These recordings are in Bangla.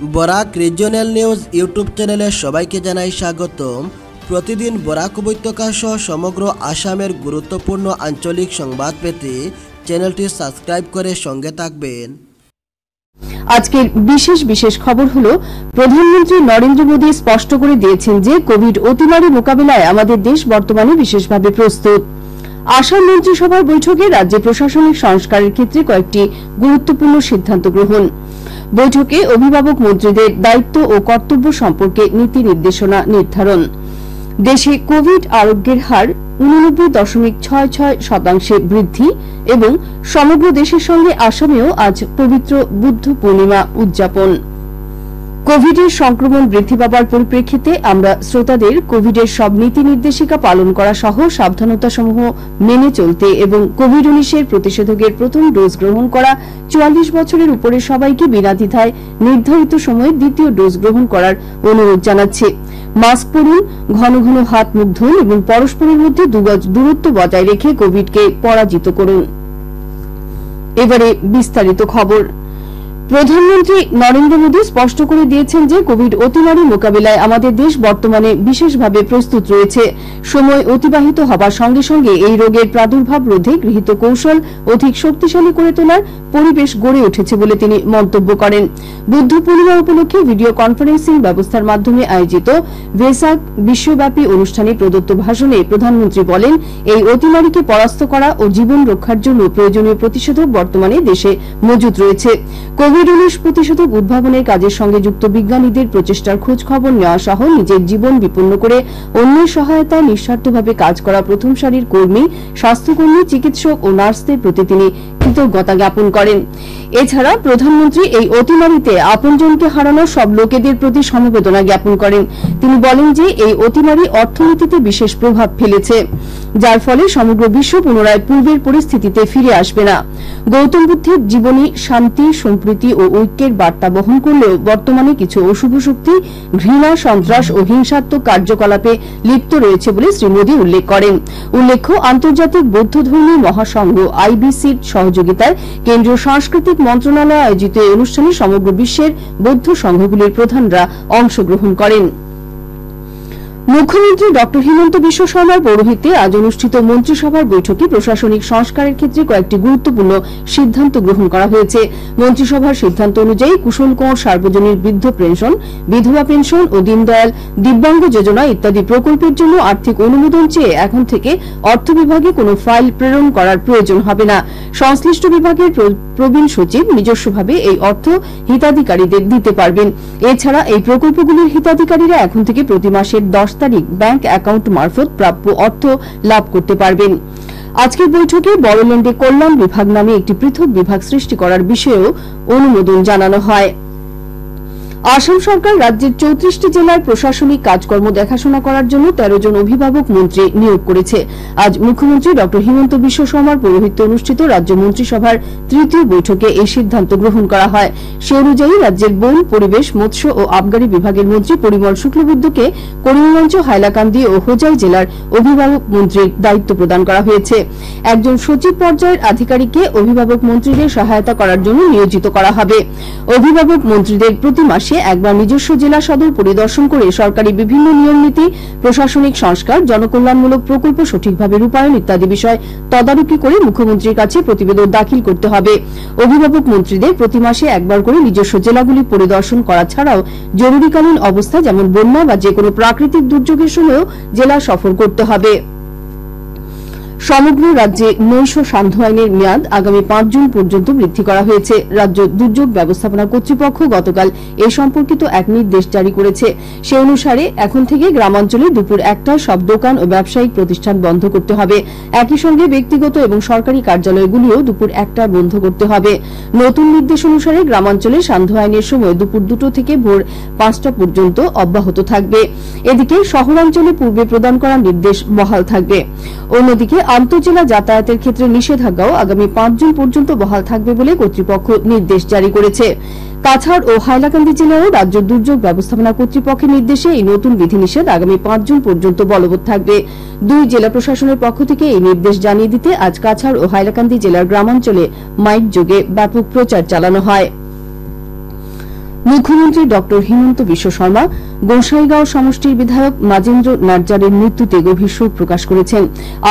বরাক রিজিওনাল নিউজ ইউটিউব চ্যানেলে সবাইকে জানাই স্বাগতম। প্রতিদিন বরাক উপত্যকা সহ সমগ্র আসামের গুরুত্বপূর্ণ আঞ্চলিক সংবাদ পেতে চ্যানেলটি সাবস্ক্রাইব করে সঙ্গে থাকবেন। আজকের বিশেষ বিশেষ খবর হল, প্রধানমন্ত্রী নরেন্দ্র মোদী স্পষ্ট করে দিয়েছেন যে কোভিড অতিমারি মোকাবিলায় আমাদের দেশ বর্তমানে বিশেষভাবে প্রস্তুত। আসাম মন্ত্রিসভার বৈঠকে রাজ্যে প্রশাসনিক সংস্কারের ক্ষেত্রে কয়েকটি গুরুত্বপূর্ণ সিদ্ধান্ত গ্রহণ। বৈঠকে অভিভাবক মন্ত্রীদের দায়িত্ব ও কর্তব্য সম্পর্কে নীতি নির্দেশনা নির্ধারণ। দেশে কোভিড আরোগ্যের হার উননব্বই দশমিক ছয় ছয় শতাংশে বৃদ্ধি এবং সমগ্র দেশের সঙ্গে আসামেও আজ পবিত্র বুদ্ধ পূর্ণিমা উদযাপন। কোভিডের সংক্রমণ বৃদ্ধি পাবার পরিপ্রেক্ষিতে আমরা শ্রোতাদের কোভিডের সব নীতি নির্দেশিকা পালন করা সহ সাবধানতাসমূহ মেনে চলতে এবং কোভিড উনিশের প্রতিষেধকের প্রথম ডোজ গ্রহণ করা চুয়াল্লিশ বছরের উপরে সবাইকে বিনা দ্বিধায় নির্ধারিত সময়ে দ্বিতীয় ডোজ গ্রহণ করার অনুরোধ জানাচ্ছে। মাস্ক পরুন, ঘন ঘন হাত, মুখ ধুন এবং পরস্পরের মধ্যে দুগজ দূরত্ব বজায় রেখে কোভিডকে পরাজিত করুন। এবারে বিস্তারিত খবর। প্রধানমন্ত্রী নরেন্দ্র মোদী স্পষ্ট করে দিয়েছেন যে কোভিড অতিমারি মোকাবিলায় আমাদের দেশ বর্তমানে বিশেষভাবে প্রস্তুত রয়েছে। সময় অতিবাহিত হবার সঙ্গে সঙ্গে এই রোগের প্রাদুর্ভাব রোধে গৃহীত কৌশল অধিক শক্তিশালী করে তোলার পরিবেশ গড়ে উঠেছে বলে তিনি মন্তব্য করেন। বুদ্ধ পূর্ণিমা উপলক্ষে ভিডিও কনফারেন্সিং ব্যবস্থার মাধ্যমে আয়োজিত ভেসাক বিশ্বব্যাপী অনুষ্ঠানে প্রদত্ত ভাষণে প্রধানমন্ত্রী বলেন, এই অতিমারিকে পরাস্ত করা ও জীবন রক্ষার জন্য প্রয়োজনীয় প্রতিষেধক বর্তমানে দেশে মজুত রয়েছে। কোভিড উনিশ প্রতিষেধক উদ্ভাবনের কাজের সঙ্গে যুক্ত বিজ্ঞানীদের প্রচেষ্টার খোঁজ খবর নেওয়া সহ নিজের জীবন বিপন্ন করে অন্যের সহায়তায় নিঃস্বার্থভাবে কাজ করা প্রথম সারির কর্মী, স্বাস্থ্যকর্মী, চিকিৎসক ও নার্সদের প্রতি তিনি কৃতজ্ঞতা জ্ঞাপন করেন। এছাড়া প্রধানমন্ত্রী এই অতিমারিতে আপনজনকে হারানো সব লোকেদের প্রতি সমবেদনা জ্ঞাপন করেন। তিনি বলেন যে এই অতিমারি অর্থনীতিতে বিশেষ প্রভাব ফেলেছে, যার ফলে সমগ্র বিশ্ব পুনরায় পূর্বের পরিস্থিতিতে ফিরে আসবে না। গৌতম বুদ্ধের জীবনী শান্তি, সম্প্রীতি ও ঐক্যের বার্তা বহন করলেও বর্তমানে কিছু অশুভ শক্তি, ঘৃণা, সন্ত্রাস ও হিংসাত্মক কার্যকলাপে লিপ্ত রয়েছে বলে শ্রী মোদী উল্লেখ করেন। উল্লেখ্য, আন্তর্জাতিক বৌদ্ধ ধর্মী মহাসংঘ, আইবিসির সহযোগিতায় কেন্দ্রীয় সাংস্কৃতিক মন্ত্রণালয় আয়োজিত এই অনুষ্ঠানে সমগ্র বিশ্বের বৌদ্ধ সংঘগুলির প্রধানরা অংশগ্রহণ করেন। মুখ্যমন্ত্রী ড হিমন্ত বিশ্ব শর্মার পৌরোহিত্যে আজ অনুষ্ঠিত মন্ত্রিসভার বৈঠকে প্রশাসনিক সংস্কারের ক্ষেত্রে কয়েকটি গুরুত্বপূর্ণ সিদ্ধান্ত গ্রহণ করা হয়েছে। মন্ত্রিসভার সিদ্ধান্ত অনুযায়ী কুশল কোঁড় সার্বজনীন বৃদ্ধ পেনশন, বিধবা পেনশন ও দীনদয়াল দিব্যাঙ্গ যোজনা ইত্যাদি প্রকল্পের জন্য আর্থিক অনুমোদন চেয়ে এখন থেকে অর্থ বিভাগে কোনো ফাইল প্রেরণ করার প্রয়োজন হবে না। সংশ্লিষ্ট বিভাগের প্রবীণ সচিব নিজস্বভাবে এই অর্থ হিতাধিকারীদের দিতে পারবেন। এছাড়া এই প্রকল্পগুলির হিতাধিকারীরা এখন থেকে প্রতি মাসের দশ তারিখ ব্যাংক অ্যাকাউন্ট মারফত প্রাপ্য অর্থ লাভ করতে পারবেন। আজকের বৈঠকে বড়োল্যান্ডে কল্যাণ বিভাগ নামে একটি পৃথক বিভাগ সৃষ্টি করার বিষয়েও অনুমোদন জানানো হয়। আসাম সরকার রাজ্যের চৌত্রিশটি জেলার প্রশাসনিক কাজকর্ম দেখাশোনা করার জন্য তেরো জন অভিভাবক মন্ত্রী নিয়োগ করেছে। আজ মুখ্যমন্ত্রী ড হিমন্ত বিশ্ব শর্মার পৌরোহিত্যে অনুষ্ঠিত রাজ্য মন্ত্রিসভার তৃতীয় বৈঠকে এই সিদ্ধান্ত গ্রহণ করা হয়। সে অনুযায়ী রাজ্যের বন, পরিবেশ, মৎস্য ও আবগারি বিভাগের মন্ত্রী পরিমল শুক্লবুদ্ধকে করিমগঞ্জ, হাইলাকান্দি ও হোজাই জেলার অভিভাবক মন্ত্রীর দায়িত্ব প্রদান করা হয়েছে। একজন সচিব পর্যায়ের আধিকারিককে অভিভাবক মন্ত্রীদের সহায়তা করার জন্য নিয়োজিত করা হবে। অভিভাবক মন্ত্রীদের প্রতি মাসে মাসে একবার নিজস্ব জেলা সদর পরিদর্শন করে সরকারি বিভিন্ন নিয়মনীতি প্রশাসনিক সংস্কার, জনকল্যাণমূলক প্রকল্প সঠিকভাবে রূপায়ণ ইত্যাদি বিষয় তদারকি করে মুখ্যমন্ত্রীর কাছে প্রতিবেদন দাখিল করতে হবে। অভিভাবক মন্ত্রীদের প্রতি মাসে একবার করে নিজস্ব জেলাগুলি পরিদর্শন করা ছাড়াও জরুরিকালীন অবস্থা যেমন বন্যা বা যে কোনো প্রাকৃতিক দুর্যোগের সময়ও জেলা সফর করতে হবে। সমগ্র রাজ্যে নৈশ সান্ধ্য আইনের মেয়াদ আগামী পাঁচ জুন পর্যন্ত বৃদ্ধি করা হয়েছে। রাজ্য দুর্যোগ ব্যবস্থাপনা কর্তৃপক্ষ গতকাল এ সম্পর্কিত এক নির্দেশ জারি করেছে। সে অনুসারে এখন থেকে গ্রামাঞ্চলে দুপুর একটায় সব দোকান ও ব্যবসায়িক প্রতিষ্ঠান বন্ধ করতে হবে। একই সঙ্গে ব্যক্তিগত এবং সরকারি কার্যালয়গুলিও দুপুর একটায় বন্ধ করতে হবে। নতুন নির্দেশ অনুসারে গ্রামাঞ্চলে সান্ধ্য আইনের সময় দুপুর দুটো থেকে ভোর পাঁচটা পর্যন্ত অব্যাহত থাকবে। এদিকে শহরাঞ্চলে পূর্বে প্রদান করা নির্দেশ বহাল থাকবে। অন্যদিকে আন্তজেলা যাতায়াতের ক্ষেত্রে নিষেধাজ্ঞাও আগামী পাঁচ জুন পর্যন্ত বহাল থাকবে বলে কর্তৃপক্ষ নির্দেশ জারি করেছে। কাছাড় ও হাইলাকান্দি জেলায়ও রাজ্য দুর্যোগ ব্যবস্থাপনা কর্তৃপক্ষের নির্দেশে এই নতুন বিধিনিষেধ আগামী পাঁচ জুন পর্যন্ত বলবৎ থাকবে। দুই জেলা প্রশাসনের পক্ষ থেকে এই নির্দেশ জানিয়ে দিতে আজ কাছাড় ও হাইলাকান্দি জেলার গ্রামাঞ্চলে মাইক যোগে ব্যাপক প্রচার চালানো হয়। মুখ্যমন্ত্রী ড হিমন্ত বিশ্ব শর্মা গোসাইগাঁও সমষ্টির বিধায়ক মাজেন্দ্র নার্জারের মৃত্যুতে গভীর শোক প্রকাশ করেছেন।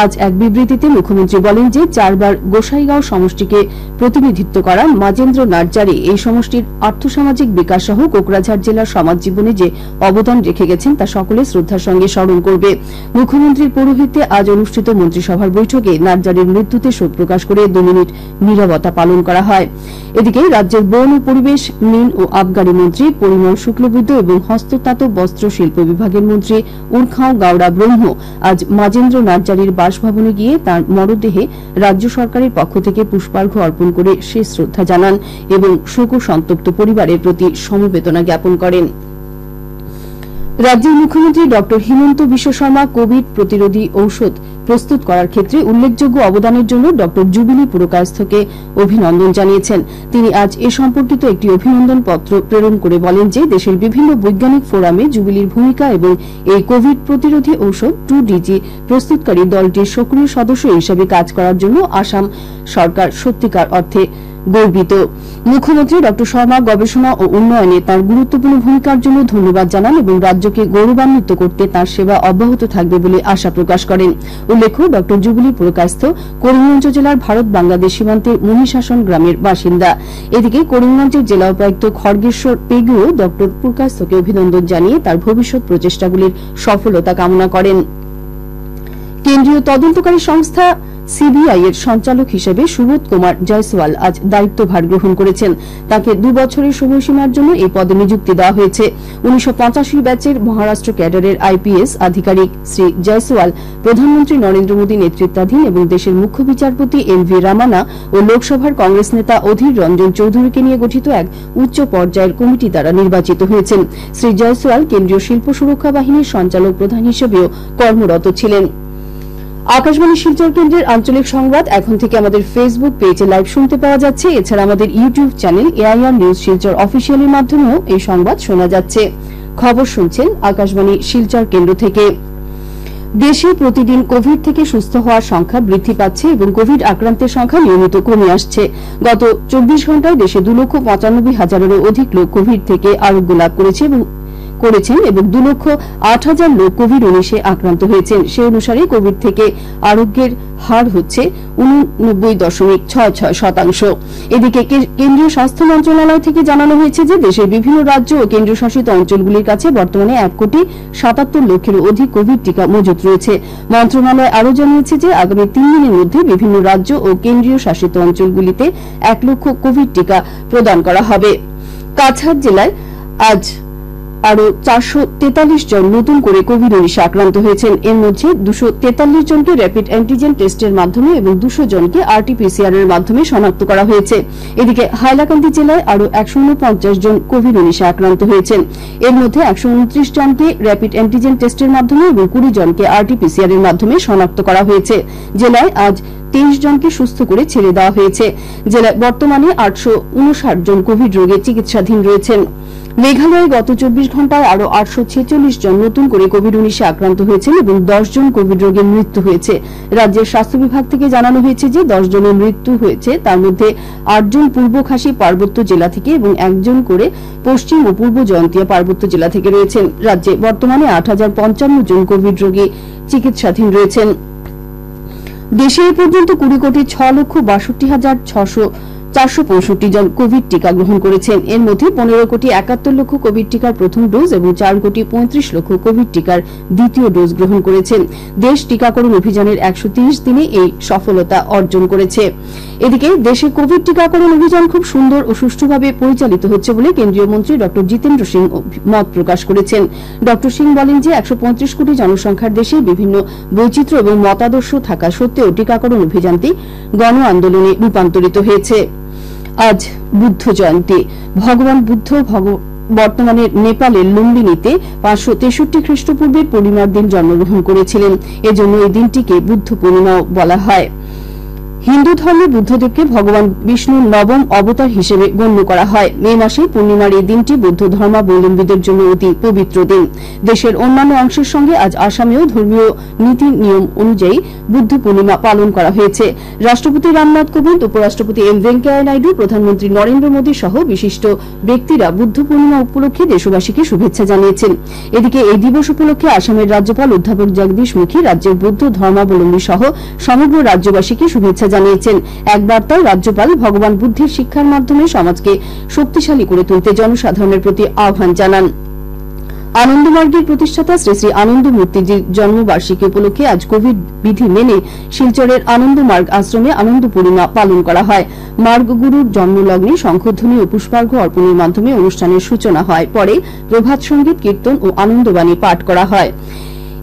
আজ এক বিবৃতিতে মুখ্যমন্ত্রী বলেন যে, চারবার গোসাইগাঁও সমষ্টিকে প্রতিনিধিত্ব করা মাজেন্দ্র নার্জারি এই সমষ্টির আর্থসামাজিক বিকাশ সহ কোকরাঝাড় জেলার সমাজ জীবনে যে অবদান রেখে গেছেন, তা সকলে শ্রদ্ধার সঙ্গে স্মরণ করবে। মুখ্যমন্ত্রীর পৌরোহিত্যে আজ অনুষ্ঠিত মন্ত্রিসভার বৈঠকে নার্জারির মৃত্যুতে শোক প্রকাশ করে দু মিনিট নীরবতা পালন করা হয়। এদিকে রাজ্যের বন ও পরিবেশ, মিন ও আবগারি মন্ত্রী পরিমল শুক্লবৈদ্য এবং হস্ততাঁত বস্ত্র শিল্প বিভাগের মন্ত্রী উর্খাও গাওড়া ব্রহ্ম আজ মাজেন্দ্র নার্জারির বাসভবনে গিয়ে তার মরদেহে রাজ্য সরকারের পক্ষ থেকে পুষ্পার্ঘ্য অর্পণ করে শেষ শ্রদ্ধা জানান এবং শোক সন্তপ্ত পরিবারের প্রতি সমবেদনা জ্ঞাপন করেন। রাজ্যের মুখ্যমন্ত্রী ড হিমন্ত বিশ্ব শর্মা কোভিড প্রতিরোধী ঔষধ প্রস্তুত করার ক্ষেত্রে উল্লেখযোগ্য অবদানের জন্য ড জুবিলি পুরকায়স্থকে অভিনন্দন জানিয়েছেন। তিনি আজ এ সম্পর্কিত একটি অভিনন্দন পত্র প্রেরণ করে বলেন যে দেশের বিভিন্ন বৈজ্ঞানিক ফোরামে জুবিলির ভূমিকা এবং এই কোভিড প্রতিরোধী ঔষধ টু ডিজি প্রস্তুতকারী দলটির সক্রিয় সদস্য হিসেবে কাজ করার জন্য আসাম সরকার সত্যিকার অর্থে গর্বিত। মুখ্যমন্ত্রী ড শর্মা গবেষণা ও উন্নয়নে তার গুরুত্বপূর্ণ ভূমিকার জন্য ধন্যবাদ জানান এবং রাজ্যকে গৌরবান্বিত করতে তার সেবা অব্যাহত থাকবে বলে আশা প্রকাশ করেন। উল্লেখ্য ড জুবিলি পুরকায়স্থ করিমগঞ্জ জেলার ভারত বাংলাদেশ সীমান্তের মহিশাসন গ্রামের বাসিন্দা। এদিকে করিমগঞ্জের জেলা উপায়ুক্ত খড়গেশ্বর পেগুও ড পুরকায়স্থকে অভিনন্দন জানিয়ে তার ভবিষ্যৎ প্রচেষ্টাগুলির সফলতা কামনা করেন। কেন্দ্রীয় তদন্তকারী সংস্থা সিবিআই এর সঞ্চালক হিসেবে সুবোধ কুমার জয়সওয়াল আজ দায়িত্বভার গ্রহণ করেছেন। তাকে দু বছরের সময়সীমার জন্য এই পদে নিযুক্তি দেওয়া হয়েছে। উনিশশো পঁচাশি ব্যাচের মহারাষ্ট্র ক্যাডারের আইপিএস আধিকারিক শ্রী জয়সওয়াল, প্রধানমন্ত্রী নরেন্দ্র মোদী নেতৃত্বাধীন এবং দেশের মুখ্য বিচারপতি এন ভি রামানা ও লোকসভার কংগ্রেস নেতা অধীর রঞ্জন চৌধুরীকে নিয়ে গঠিত এক উচ্চ পর্যায়ের কমিটি দ্বারা নির্বাচিত হয়েছেন। শ্রী জয়সওয়াল কেন্দ্রীয় শিল্প সুরক্ষা বাহিনীর সঞ্চালক প্রধান হিসেবেও কর্মরত ছিলেন। আকাশবাণী শিলচর কেন্দ্রের আঞ্চলিক সংবাদ। এখন থেকে আমাদের ফেসবুক পেজে লাইভ শুনতে পাওয়া যাচ্ছে। এছাড়া আমাদের YouTube channel AIR news Silchar অফিসিয়ালের মাধ্যমেও এই সংবাদ শোনা যাচ্ছে। খবর শুনছেন আকাশবাণী শিলচর কেন্দ্র থেকে। দেশে প্রতিদিন কোভিড থেকে সুস্থ হওয়ার সংখ্যা বৃদ্ধি পাচ্ছে এবং কোভিড আক্রান্তের সংখ্যা নিয়মিত কমে আসছে। গত চব্বিশ ঘন্টায় দেশে দু লক্ষ পঁচানব্বই হাজারেরও অধিক লোক কোভিড থেকে আরোগ্য লাভ করেছে এবং করেছেন এবং দু লক্ষ আট হাজার লোক কোভিড উনিশে আক্রান্ত হয়েছেন। সে অনুসারে কোভিড থেকে আরোগ্যের হার হচ্ছে উননব্বই দশমিক ছয় ছয় শতাংশ। এদিকে কেন্দ্রীয় স্বাস্থ্য মন্ত্রণালয় থেকে জানানো হয়েছে যে দেশের বিভিন্ন রাজ্য ও কেন্দ্রীয় শাসিত অঞ্চলগুলির কাছে বর্তমানে এক কোটি সাতাত্তর লক্ষেরও অধিক কোভিড টিকা মজুত রয়েছে। মন্ত্রণালয় আরও জানিয়েছে যে আগামী তিন দিনের মধ্যে বিভিন্ন রাজ্য ও কেন্দ্রীয় শাসিত অঞ্চলগুলিতে এক লক্ষ কোভিড টিকা প্রদান করা হবে। কাছাড় জেলায় আজ আরও চারশো তেতাল্লিশ জন নতুন করে কোভিড উনিশে আক্রান্ত হয়েছেন। এর মধ্যে দুশো তেতাল্লিশ জনকে র্যাপিড অ্যান্টিজেন টেস্টের মাধ্যমে এবং দুশো জনকে আরটিপিসিআর এর মাধ্যমে শনাক্ত করা হয়েছে। এদিকে হাইলাকান্দি জেলায় আরও একশো উনপঞ্চাশ জন কোভিড উনিশে আক্রান্ত হয়েছেন। এর মধ্যে একশো উনত্রিশ জনকে র্যাপিড অ্যান্টিজেন টেস্টের মাধ্যমে এবং কুড়ি জনকে আরটিপিসিআর এর মাধ্যমে শনাক্ত করা হয়েছে। জেলায় আজ তেইশ জনকে সুস্থ করে ছেড়ে দেওয়া হয়েছে। জেলায় বর্তমানে আটশো উনষাট জন কোভিড রোগে চিকিৎসাধীন রয়েছেন। মেঘালয়ে গত চব্বিশ ঘন্টায় আরও আটশো ছেচল্লিশ জন নতুন করে কোভিড উনিশে আক্রান্ত হয়েছেন এবং দশ জন কোভিড রোগে মৃত্যু হয়েছে। রাজ্যের স্বাস্থ্য বিভাগ থেকে জানানো হয়েছে যে দশ জনের মৃত্যু হয়েছে। তার মধ্যে আটজন পূর্ব খাসি পার্বত্য জেলা থেকে এবং একজন করে পশ্চিম ও পূর্ব জয়ন্তিয়া পার্বত্য জেলা থেকে রয়েছেন। রাজ্যে বর্তমানে আট হাজার পঞ্চান্ন জন কোভিড রোগী চিকিৎসাধীন রয়েছেন। দেশে এ পর্যন্ত কুড়ি কোটি ছ লক্ষ বাষট্টি হাজার ছশো চারশো পঁয়ষট্টি জন কোভিড টিকা গ্রহণ করেছেন। এর মধ্যে পনেরো কোটি একাত্তর লক্ষ কোভিড টিকার প্রথম ডোজ এবং চার কোটি পঁয়ত্রিশ লক্ষ কোভিড টিকার দ্বিতীয় ডোজ গ্রহণ করেছেন। দেশ টিকাকরণ অভিযানের একশো দিনে এই সফলতা অর্জন করেছে। এদিকে দেশে কোভিড টিকাকরণ অভিযান খুব সুন্দর ও সুষ্ঠুভাবে পরিচালিত হচ্ছে বলে কেন্দ্রীয় মন্ত্রী ড. জিতেন্দ্র সিং মত প্রকাশ করেছেন। ড. সিং বলেন যে একশো পঁয়ত্রিশ কোটি জনসংখ্যার দেশে বিভিন্ন বৈচিত্র্য এবং মতাদর্শ থাকা সত্ত্বেও টিকাকরণ অভিযানটি গণ আন্দোলনে রূপান্তরিত হয়েছে। আজ বুদ্ধ জয়ন্তী। ভগবান বুদ্ধ বর্তমানে নেপালের লুম্বিনীতে পাঁচশো তেষট্টি খ্রিস্টপূর্বের পূর্ণিমার দিন জন্মগ্রহণ করেছিলেন। এজন্য এই দিনটিকে বুদ্ধ পূর্ণিমাও বলা হয়। হিন্দু ধর্মে বুদ্ধদেবকে ভগবান বিষ্ণুর নবম অবতার হিসেবে গণ্য করা হয়। মে মাসে পূর্ণিমার এই দিনটি বৌদ্ধ ধর্মাবলম্বীদের জন্য অতি পবিত্র দিন। দেশের অন্যান্য অংশের সঙ্গে আজ আসামেও ধর্মীয় নীতি নিয়ম অনুযায়ী বুদ্ধ পূর্ণিমা পালন করা হয়েছে। রাষ্ট্রপতি রামনাথ কোবিন্দ, উপরাষ্ট্রপতি এম ভেঙ্কাইয়া নাইডু, প্রধানমন্ত্রী নরেন্দ্র মোদী সহ বিশিষ্ট ব্যক্তিরা বুদ্ধ পূর্ণিমা উপলক্ষে দেশবাসীকে শুভেচ্ছা জানিয়েছেন। এদিকে এই দিবস উপলক্ষে আসামের রাজ্যপাল অধ্যাপক জগদীশ মুখী, রাজ্যের বৌদ্ধ ধর্মাবলম্বী সহ সমগ্র রাজ্যবাসীকে শুভেচ্ছা জানিয়েছেন। এক বার্তায় রাজ্যপাল ভগবান বুদ্ধের শিক্ষার মাধ্যমে সমাজকে শক্তিশালী করে তুলতে জনসাধারণের প্রতি আহ্বান জানান। আনন্দমার্গের প্রতিষ্ঠাতা শ্রী শ্রী আনন্দ মূর্তিজির জন্মবার্ষিকী উপলক্ষে আজ কোভিড বিধি মেনে শিলচরের আনন্দমার্গ আশ্রমে আনন্দ পূর্ণিমা পালন করা হয়। মার্গ গুরুর জন্মলগ্নে শঙ্খধ্বনি ও পুষ্পার্ঘ্য অর্পণের মাধ্যমে অনুষ্ঠানের সূচনা হয়। পরে প্রভাত সংগীত, কীর্তন ও আনন্দবাণী পাঠ করা হয়।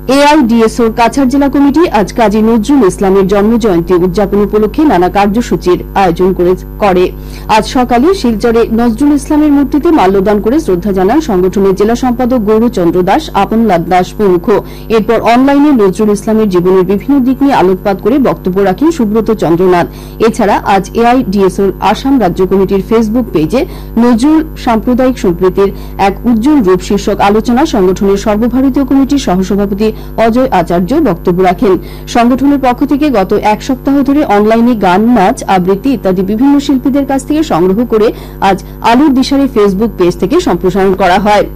এআইডিএসওর কাছাড় জেলা কমিটি আজ কাজী নজরুল ইসলামের জন্মজয়ন্তী উদযাপন উপলক্ষে নানা কার্যসূচির আয়োজন করে- আজ সকালে শিলচরে নজরুল ইসলামের মূর্তিতে মাল্যদান করে শ্রদ্ধা জানান সংগঠনের জেলা সম্পাদক গৌরচন্দ্র দাস আপনলাদ দাস প্রমুখ। এরপর অনলাইনে নজরুল ইসলামের জীবনের বিভিন্ন দিক নিয়ে আলোকপাত করে বক্তব্য রাখেন সুব্রত চন্দ্রনাথ। এছাড়া আজ এআইডিএসওর আসাম রাজ্য কমিটির ফেসবুক পেজে নজরুল সাম্প্রদায়িক সম্প্রীতির এক উজ্জ্বল রূপ শীর্ষক আলোচনা সংগঠনের সর্বভারতীয় কমিটির সহসভাপতি অজয় আচার্য বক্তব্য রাখেন। সংগঠনের পক্ষ থেকে গত এক সপ্তাহ ধরে অনলাইনে গান, নাচ, আবৃত্তি ইত্যাদি বিভিন্ন শিল্পীদের কাছ থেকে সংগ্রহ করে আজ আলুর দিশারি ফেসবুক পেজ থেকে সম্প্রসারণ করা হয়।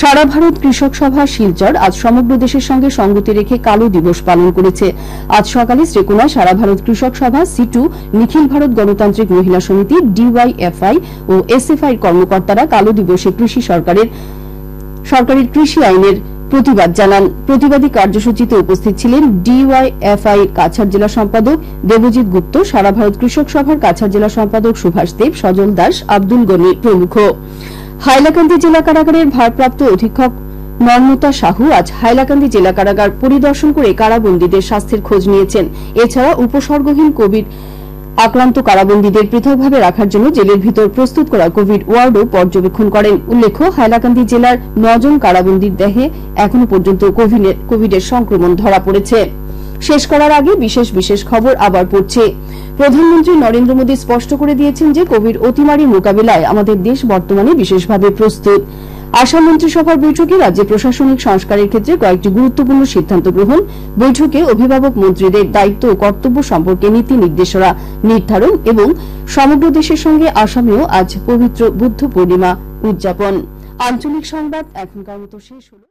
সারা ভারত কৃষক সভা শিলচর আজ সমগ্র দেশের সঙ্গে সঙ্গতি রেখে কালো দিবস পালন করেছে। আজ সকালে শ্রীকোনায় সারা ভারত কৃষক সভা সিটু, নিখিল ভারত গণতান্ত্রিক মহিলা সমিতি, ডিওয়াইএফআই ও এসএফআই কর্মকর্তারা কালো দিবসে কৃষি সরকারের সরকারের কৃষি আইনের প্রতিবাদ জানান। প্রতিবাদী কার্যসূচিতে উপস্থিত ছিলেন ডিওয়াইএফআই কাছাড় জেলা সম্পাদক দেবজিৎ গুপ্ত, সারা ভারত কৃষক সভার কাছাড় জেলা সম্পাদক সুভাষ দেব, সজল দাস, আব্দুল গনি প্রমুখ। হাইলাকান্দি জেলা কারাগারের ভারপ্রাপ্ত অধীক্ষক নর্মতা সাহু আজ হাইলাকান্দি জেলা কারাগার পরিদর্শন করে কারাবন্দীদের স্বাস্থ্যের খোঁজ নিয়েছেন। এছাড়া উপসর্গহীন কোভিড আক্রান্ত কারাবন্দীদের পৃথকভাবে রাখার জন্য জেলের ভিতর প্রস্তুত করা কোভিড ওয়ার্ডও পর্যবেক্ষণ করেন। উল্লেখ্য, হাইলাকান্দি জেলার নজন কারাবন্দীর দেহে এখনও পর্যন্ত কোভিডের- সংক্রমণ ধরা পড়েছে। শেষ করার আগে বিশেষ বিশেষ খবর আবার পড়ছে। প্রধানমন্ত্রী নরেন্দ্র মোদী স্পষ্ট করে দিয়েছেন যে কোভিড অতিমারি মোকাবিলায় আমাদের দেশ বর্তমানে বিশেষভাবে প্রস্তুত। আসাম মন্ত্রিসভার বৈঠকে রাজ্যে প্রশাসনিক সংস্কারের ক্ষেত্রে কয়েকটি গুরুত্বপূর্ণ সিদ্ধান্ত গ্রহণ। বৈঠকে অভিভাবক মন্ত্রীদের দায়িত্ব ও কর্তব্য সম্পর্কে নীতি নির্দেশনা, নির্ধারণ এবং সমগ্র দেশের সঙ্গে আসামেও আজ পবিত্র বুদ্ধ পূর্ণিমা উদযাপন। আঞ্চলিক সংবাদ, এখনকার মতো শেষ হল।